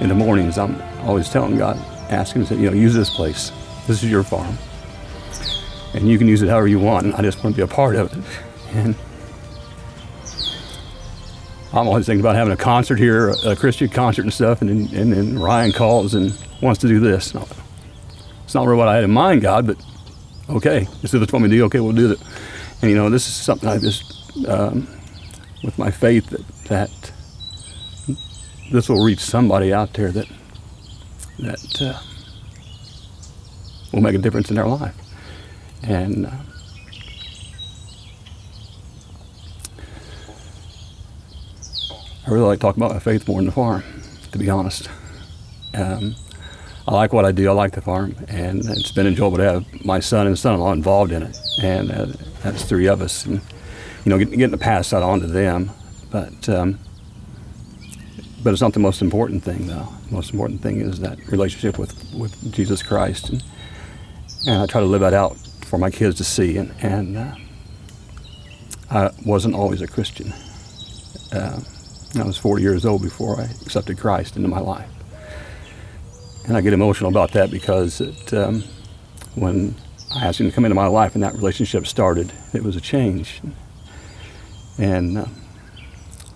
in the mornings, I'm always telling God, asking him, you know, use this place. This is your farm. And you can use it however you want. And I just want to be a part of it. And I'm always thinking about having a concert here, a Christian concert and stuff. And then, and Ryan calls and wants to do this. It's not really what I had in mind, God, but okay. This is what you me do. Okay, we'll do it. And, you know, this is something I just, um, with my faith, that, that this will reach somebody out there that, that uh, will make a difference in their life. And uh, I really like talking about my faith more than the farm, to be honest. Um, I like what I do. I like the farm, and it's been enjoyable to have my son and son-in-law involved in it, and uh, that's three of us, and you know, getting, getting to pass that on to them. But um, but it's not the most important thing, though. The most important thing is that relationship with with Jesus Christ, and, and I try to live that out for my kids to see. And, and uh, I wasn't always a Christian. Uh, I was 40 years old before I accepted Christ into my life. And I get emotional about that because it, um, when I asked him to come into my life and that relationship started, it was a change. And uh,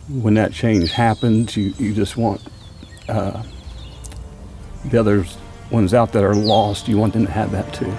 when that change happens, you, you just want uh, the other ones out that are lost, you want them to have that too.